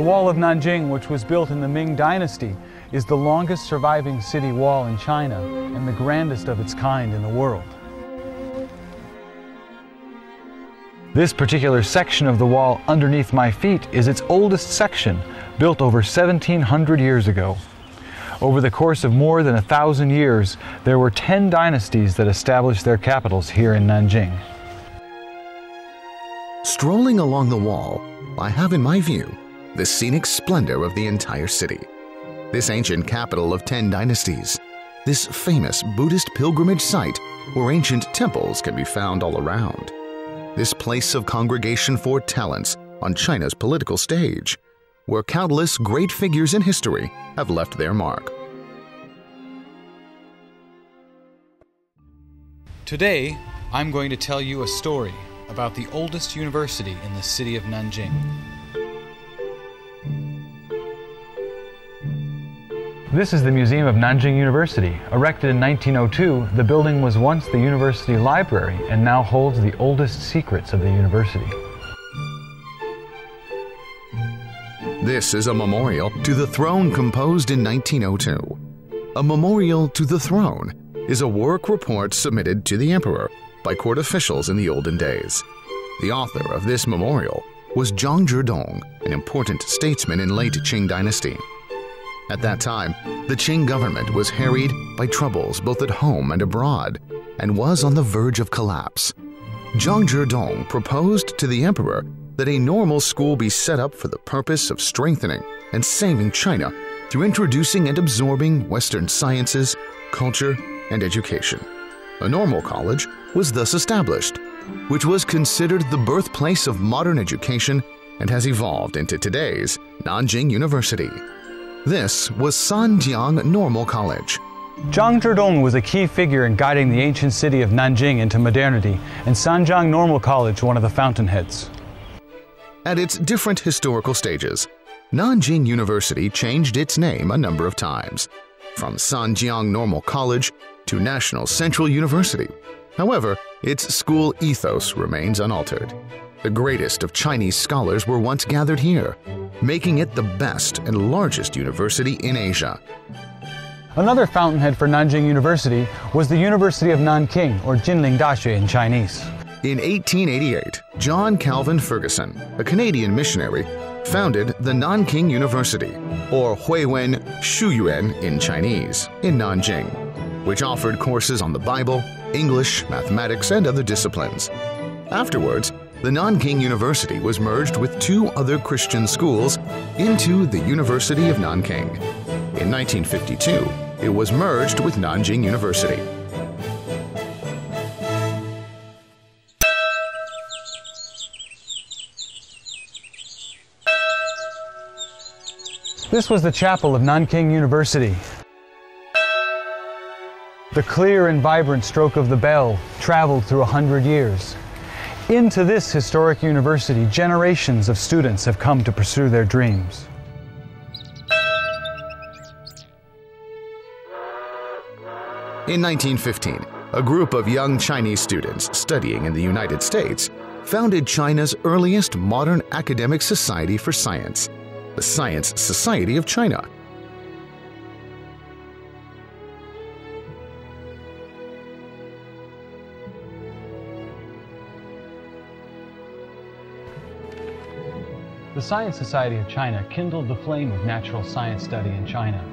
The Wall of Nanjing, which was built in the Ming Dynasty, is the longest surviving city wall in China and the grandest of its kind in the world. This particular section of the wall underneath my feet is its oldest section, built over 1700 years ago. Over the course of more than a thousand years, there were 10 dynasties that established their capitals here in Nanjing. Strolling along the wall, I have in my view the scenic splendor of the entire city. This ancient capital of 10 dynasties, this famous Buddhist pilgrimage site where ancient temples can be found all around. This place of congregation for talents on China's political stage, where countless great figures in history have left their mark. Today, I'm going to tell you a story about the oldest university in the city of Nanjing. This is the Museum of Nanjing University. Erected in 1902, the building was once the university library and now holds the oldest secrets of the university. This is a memorial to the throne composed in 1902. A memorial to the throne is a work report submitted to the emperor by court officials in the olden days. The author of this memorial was Zhang Zhidong, an important statesman in late Qing dynasty. At that time, the Qing government was harried by troubles both at home and abroad and was on the verge of collapse. Zhang Zhidong proposed to the emperor that a normal school be set up for the purpose of strengthening and saving China through introducing and absorbing Western sciences, culture, and education. A normal college was thus established, which was considered the birthplace of modern education and has evolved into today's Nanjing University. This was Sanjiang Normal College. Zhang Zhidong was a key figure in guiding the ancient city of Nanjing into modernity, and Sanjiang Normal College one of the fountainheads. At its different historical stages, Nanjing University changed its name a number of times, from Sanjiang Normal College to National Central University. However, its school ethos remains unaltered. The greatest of Chinese scholars were once gathered here, making it the best and largest university in Asia. Another fountainhead for Nanjing University was the University of Nanking, or Jinling Daxue in Chinese. In 1888, John Calvin Ferguson, a Canadian missionary, founded the Nanking University, or Huiwen Shuyuan in Chinese, in Nanjing, which offered courses on the Bible, English, mathematics, and other disciplines. Afterwards, the Nanking University was merged with two other Christian schools into the University of Nanking. In 1952, it was merged with Nanjing University. This was the chapel of Nanking University. The clear and vibrant stroke of the bell traveled through a hundred years. Into this historic university, generations of students have come to pursue their dreams. In 1915, a group of young Chinese students studying in the United States founded China's earliest modern academic society for science, the Science Society of China. The Science Society of China kindled the flame of natural science study in China.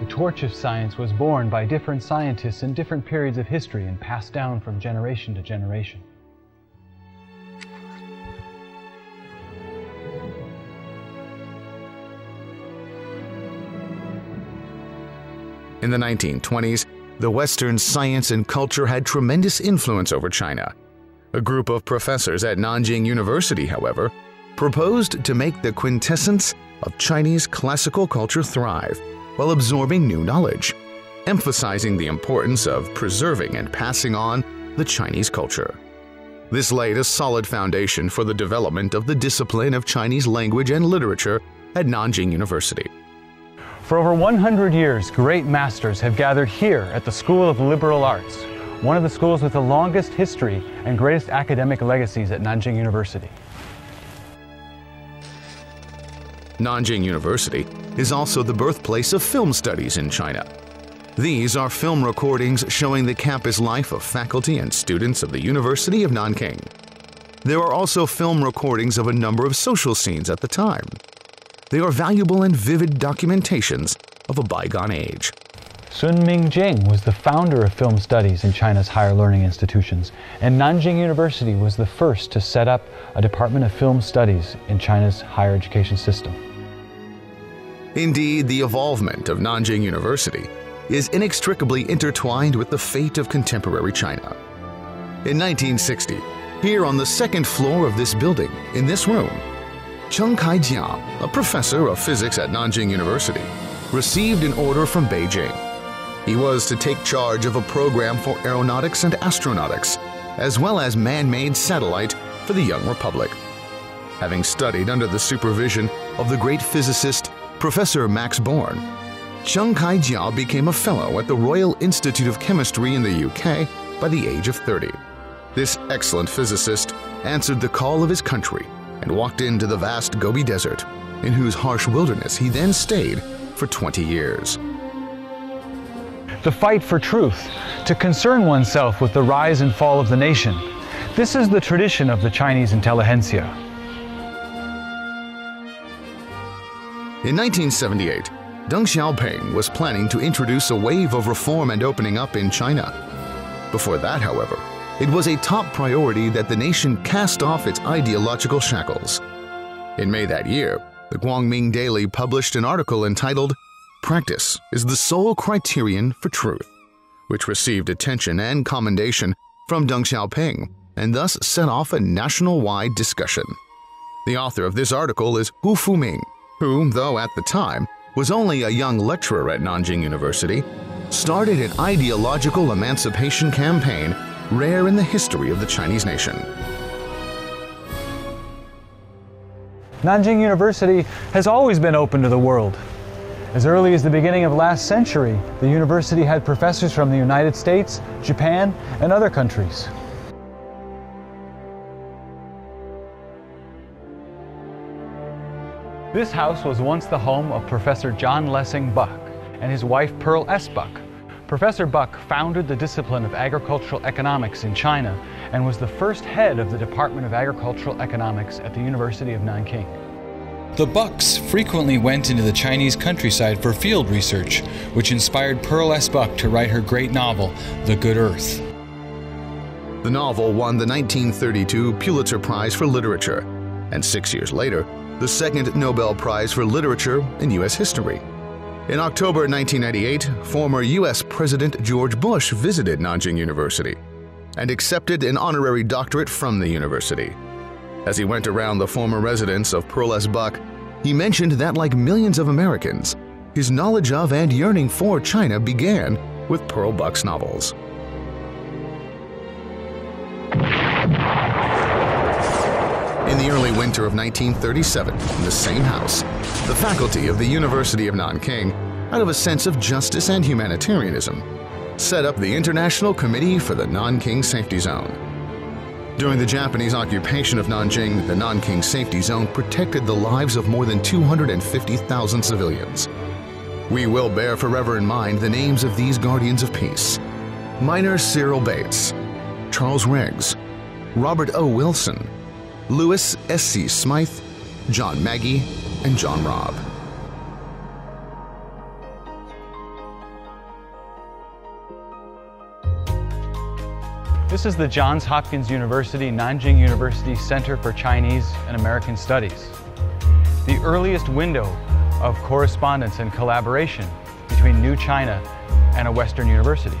The torch of science was borne by different scientists in different periods of history and passed down from generation to generation. In the 1920s, the Western science and culture had tremendous influence over China. A group of professors at Nanjing University, however, proposed to make the quintessence of Chinese classical culture thrive while absorbing new knowledge, emphasizing the importance of preserving and passing on the Chinese culture. This laid a solid foundation for the development of the discipline of Chinese language and literature at Nanjing University. For over 100 years, great masters have gathered here at the School of Liberal Arts, one of the schools with the longest history and greatest academic legacies at Nanjing University. Nanjing University is also the birthplace of film studies in China. These are film recordings showing the campus life of faculty and students of the University of Nanking. There are also film recordings of a number of social scenes at the time. They are valuable and vivid documentations of a bygone age. Sun Mingjing was the founder of film studies in China's higher learning institutions, and Nanjing University was the first to set up a Department of Film Studies in China's higher education system. Indeed, the evolvement of Nanjing University is inextricably intertwined with the fate of contemporary China. In 1960, here on the second floor of this building, in this room, Cheng Kaijia, a professor of physics at Nanjing University, received an order from Beijing. He was to take charge of a program for aeronautics and astronautics, as well as man-made satellite for the young republic. Having studied under the supervision of the great physicist Professor Max Born, Cheng Kaijia became a fellow at the Royal Institute of Chemistry in the UK by the age of 30. This excellent physicist answered the call of his country and walked into the vast Gobi Desert, in whose harsh wilderness he then stayed for 20 years. The fight for truth, to concern oneself with the rise and fall of the nation. This is the tradition of the Chinese intelligentsia. In 1978, Deng Xiaoping was planning to introduce a wave of reform and opening up in China. Before that, however, it was a top priority that the nation cast off its ideological shackles. In May that year, the Guangming Daily published an article entitled Practice is the Sole Criterion for Truth, which received attention and commendation from Deng Xiaoping and thus set off a national-wide discussion. The author of this article is Hu Fuming, who, though at the time was only a young lecturer at Nanjing University, started an ideological emancipation campaign rare in the history of the Chinese nation. Nanjing University has always been open to the world. As early as the beginning of last century, the university had professors from the United States, Japan, and other countries. This house was once the home of Professor John Lossing Buck and his wife Pearl S. Buck. Professor Buck founded the discipline of agricultural economics in China and was the first head of the Department of Agricultural Economics at the University of Nanking. The Bucks frequently went into the Chinese countryside for field research, which inspired Pearl S. Buck to write her great novel, The Good Earth. The novel won the 1932 Pulitzer Prize for Literature, and six years later, the second Nobel Prize for Literature in U.S. history. In October 1998, former U.S. President George Bush visited Nanjing University and accepted an honorary doctorate from the university. As he went around the former residence of Pearl S. Buck, he mentioned that, like millions of Americans, his knowledge of and yearning for China began with Pearl Buck's novels. In the early winter of 1937, in the same house, the faculty of the University of Nanking, out of a sense of justice and humanitarianism, set up the International Committee for the Nanking Safety Zone. During the Japanese occupation of Nanjing, the Nanking Safety Zone protected the lives of more than 250,000 civilians. We will bear forever in mind the names of these guardians of peace. Miner Searle Bates, Charles Riggs, Robert O. Wilson, Lewis S.C. Smythe, John Magee, and John Rabe. This is the Johns Hopkins University Nanjing University Center for Chinese and American Studies, the earliest window of correspondence and collaboration between New China and a Western university.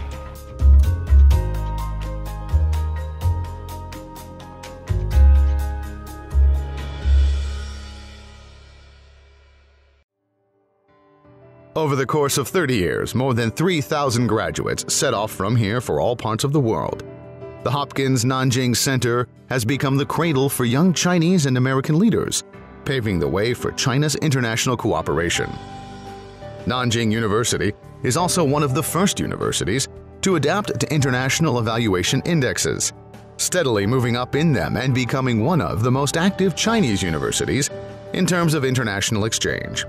Over the course of 30 years, more than 3,000 graduates set off from here for all parts of the world. The Hopkins Nanjing Center has become the cradle for young Chinese and American leaders, paving the way for China's international cooperation. Nanjing University is also one of the first universities to adapt to international evaluation indexes, steadily moving up in them and becoming one of the most active Chinese universities in terms of international exchange.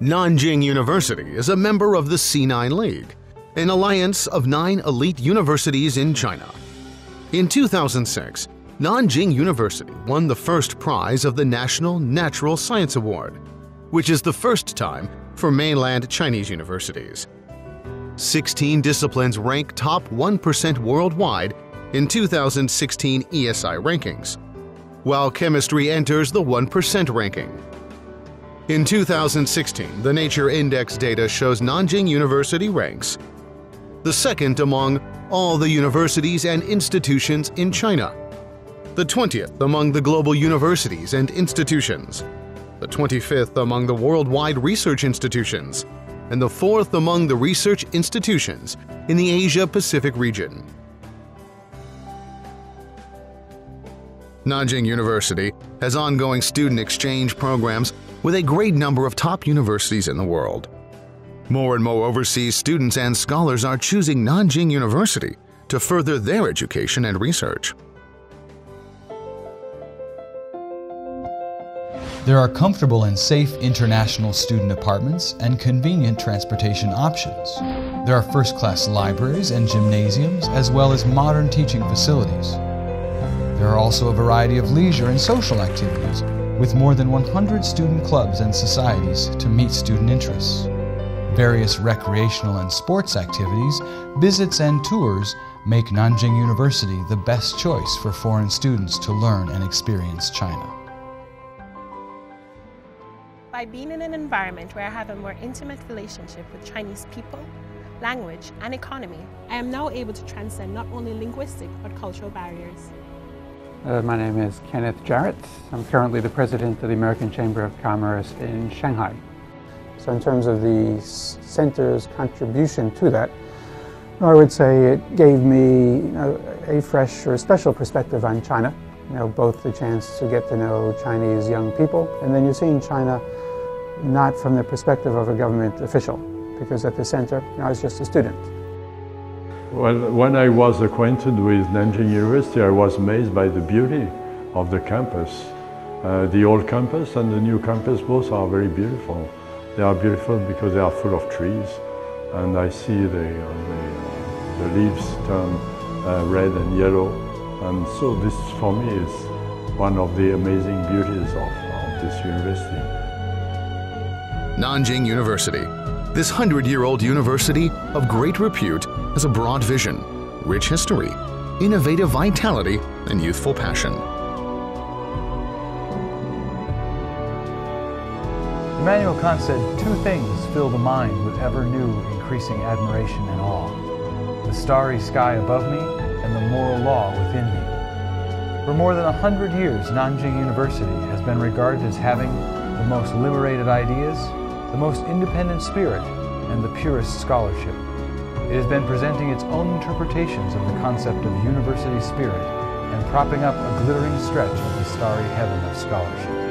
Nanjing University is a member of the C9 League, an alliance of nine elite universities in China. In 2006, Nanjing University won the first prize of the National Natural Science Award, which is the first time for mainland Chinese universities. 16 disciplines rank top 1% worldwide in 2016 ESI rankings, while chemistry enters the 1% ranking. In 2016, the Nature Index data shows Nanjing University ranks the second among all the universities and institutions in China, the 20th among the global universities and institutions, the 25th among the worldwide research institutions, and the fourth among the research institutions in the Asia-Pacific region. Nanjing University has ongoing student exchange programs with a great number of top universities in the world. More and more overseas students and scholars are choosing Nanjing University to further their education and research. There are comfortable and safe international student apartments and convenient transportation options. There are first-class libraries and gymnasiums as well as modern teaching facilities. There are also a variety of leisure and social activities with more than 100 student clubs and societies to meet student interests. Various recreational and sports activities, visits, and tours make Nanjing University the best choice for foreign students to learn and experience China. By being in an environment where I have a more intimate relationship with Chinese people, language, and economy, I am now able to transcend not only linguistic but cultural barriers. Uh, my name is Kenneth Jarrett. I'm currently the president of the American Chamber of Commerce in Shanghai. So in terms of the center's contribution to that, I would say it gave me you know, a fresh or a special perspective on China. You know, both the chance to get to know Chinese young people, and then you're seeing China not from the perspective of a government official, because at the center, you know, I was just a student. Well, when I was acquainted with Nanjing University, I was amazed by the beauty of the campus. Uh, the old campus and the new campus both are very beautiful. They are beautiful because they are full of trees, and I see the, uh, the, uh, the, leaves turn uh, red and yellow, and so this for me is one of the amazing beauties of, of this university. Nanjing University this hundred-year-old university of great repute has a broad vision, rich history, innovative vitality, and youthful passion. Immanuel Kant said, two things fill the mind with ever new increasing admiration and awe. The starry sky above me and the moral law within me. For more than a hundred years, Nanjing University has been regarded as having the most liberated ideas, the most independent spirit, and the purest scholarship. It has been presenting its own interpretations of the concept of university spirit and propping up a glittering stretch of the starry heaven of scholarship.